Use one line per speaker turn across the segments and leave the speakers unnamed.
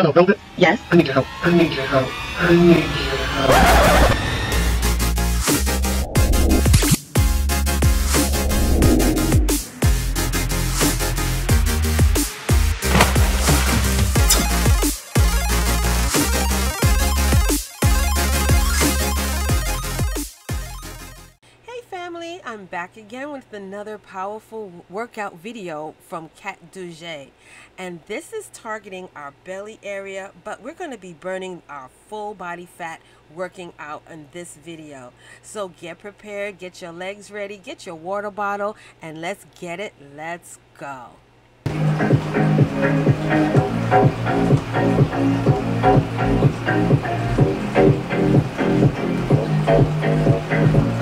Hello, Velvet.
Yes?
I need your help. I need your help. I need your help.
again with another powerful workout video from Kiat Jud Dai. And this is targeting our belly area, but we're going to be burning our full body fat working out in this video. So get prepared, get your legs ready, get your water bottle, and let's get it. Let's go.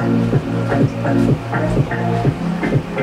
Thank you.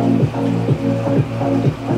ハウスカウント。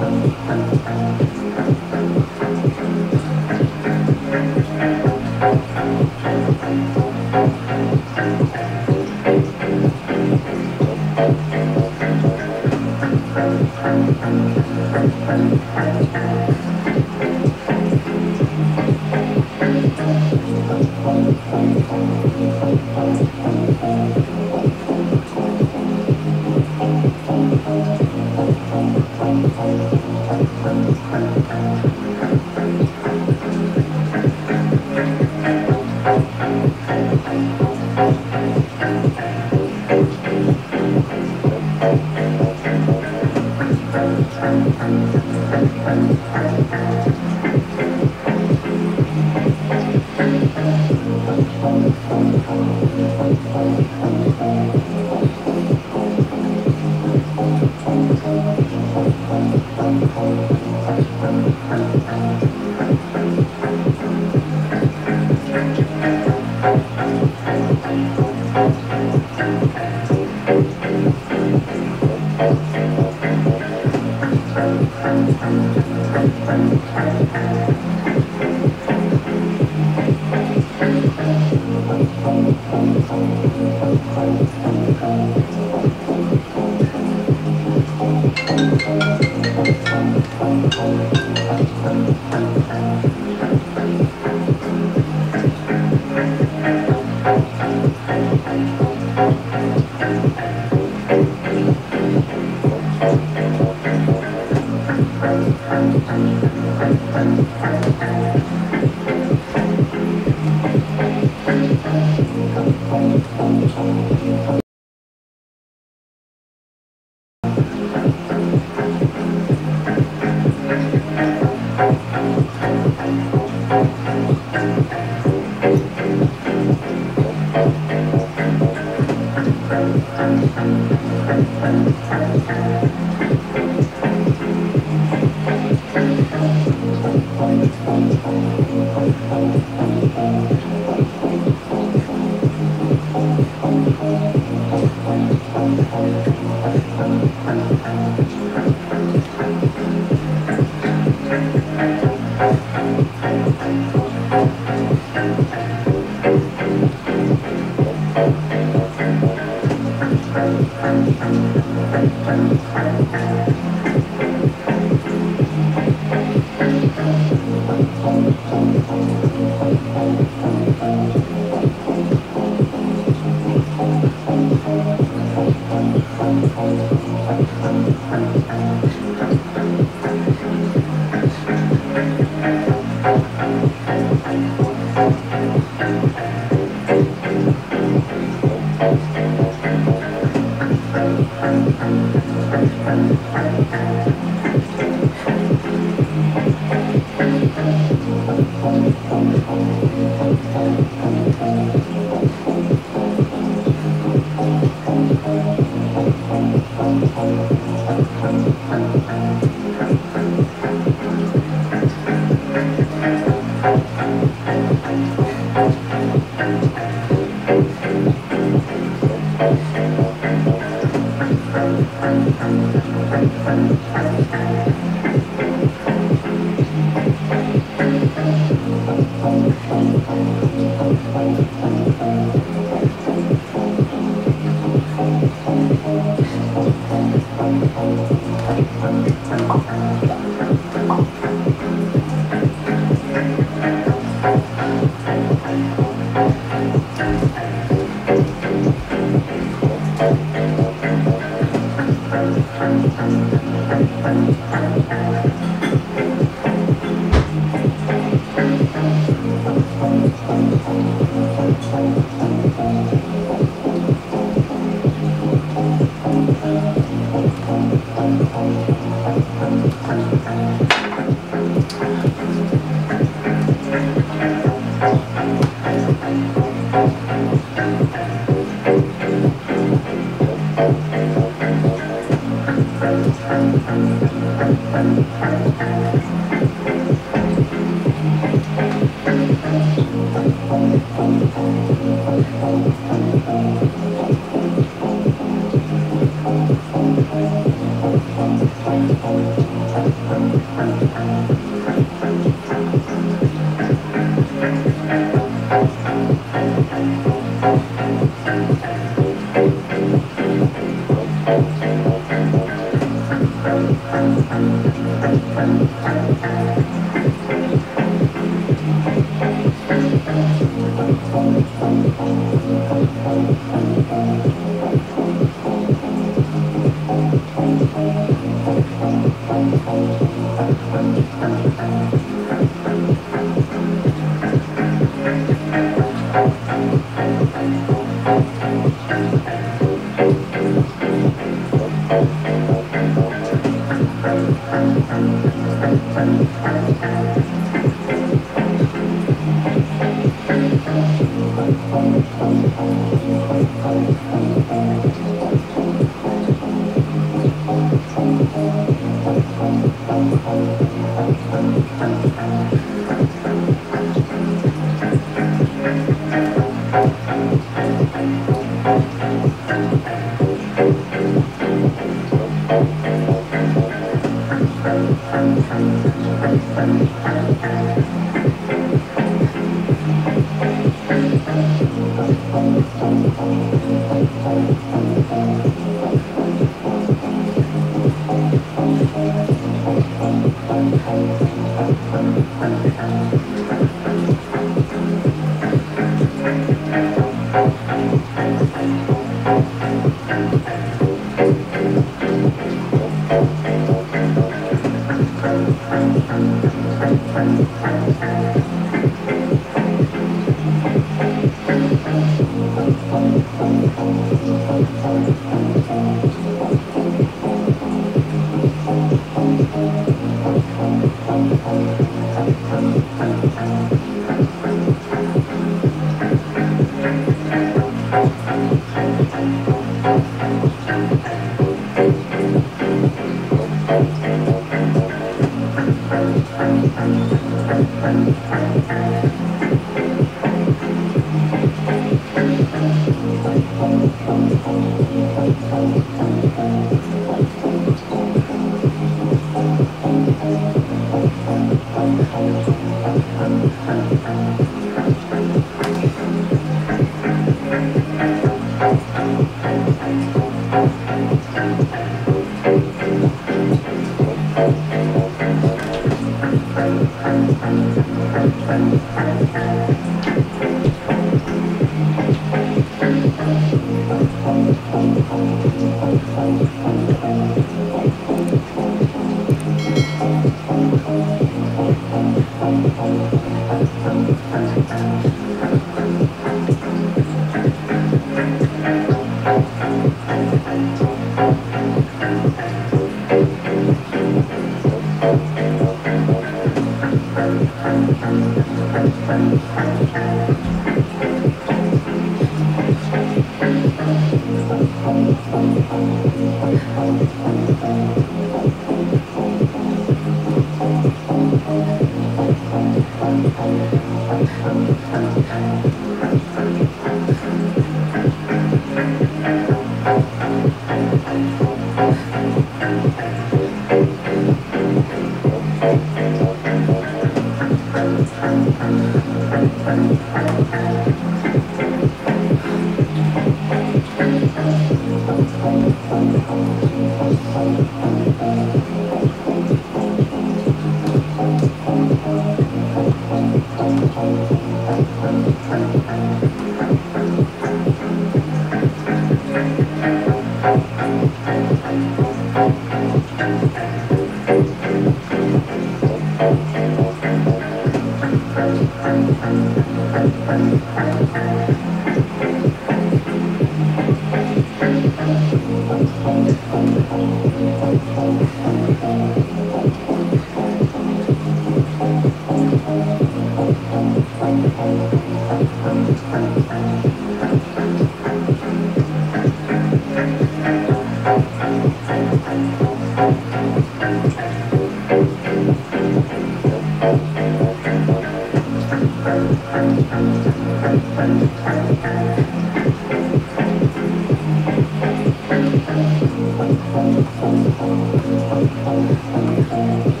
I'm sorry.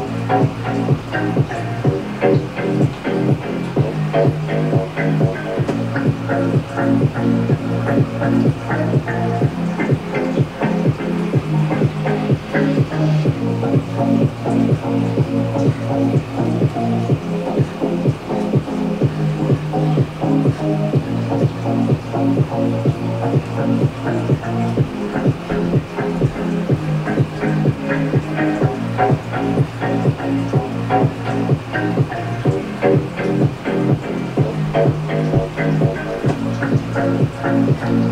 Thank.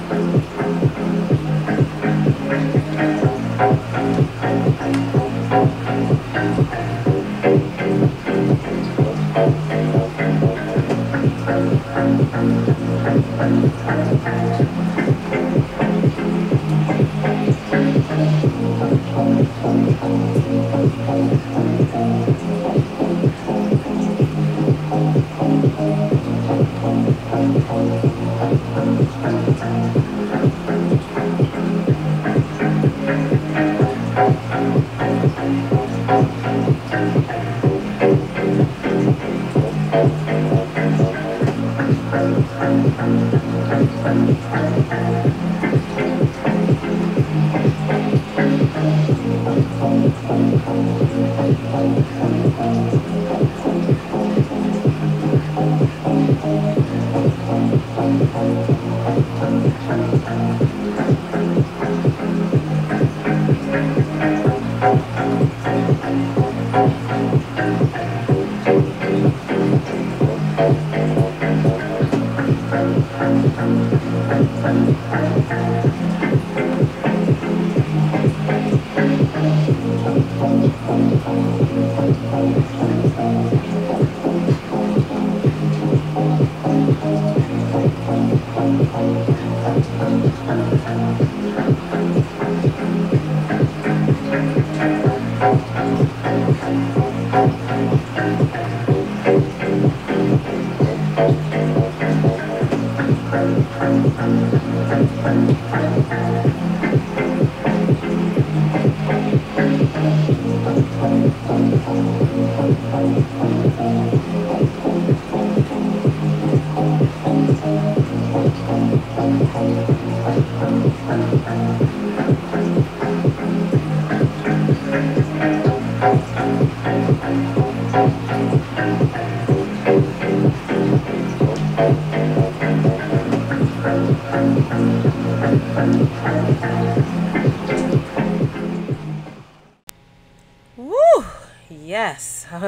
Thank you.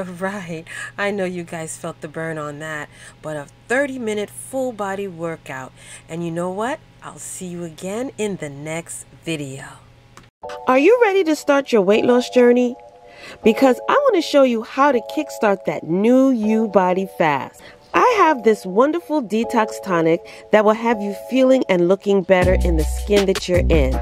right. I know you guys felt the burn on that, but a 30 minute full body workout. And you know what? I'll see you again in the next video. Are you ready to start your weight loss journey? Because I want to show you how to kickstart that new you body fast. I have this wonderful detox tonic that will have you feeling and looking better in the skin that you're in.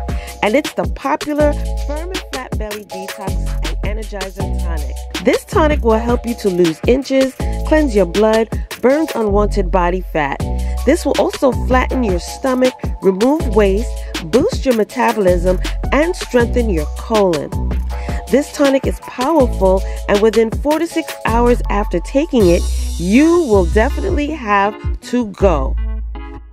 And it's the popular Firm and Flat Belly Detox Tonic. This tonic will help you to lose inches, cleanse your blood, burn unwanted body fat. This will also flatten your stomach, remove waste, boost your metabolism, and strengthen your colon. This tonic is powerful, and within four to six hours after taking it, you will definitely have to go.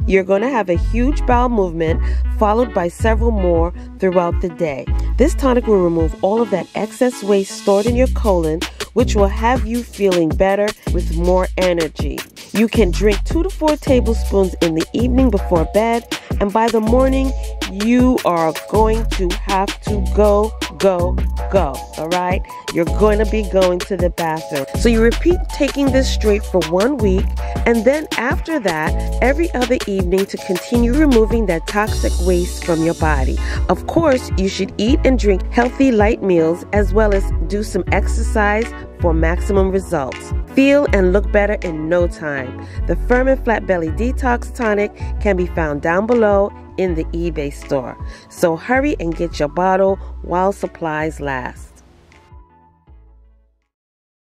You're going to have a huge bowel movement followed by several more throughout the day. This tonic will remove all of that excess waste stored in your colon, which will have you feeling better with more energy. You can drink two to four tablespoons in the evening before bed, and by the morning, you are going to have to go, go, go. All right? You're going to be going to the bathroom. So you repeat taking this straight for one week, and then after that, every other evening to continue removing that toxic waste from your body. Of course, you should eat and drink healthy, light meals as well as do some exercise for maximum results. Feel and look better in no time. The Firm and Flat Belly Detox Tonic can be found down below in the eBay store. So hurry and get your bottle while supplies last.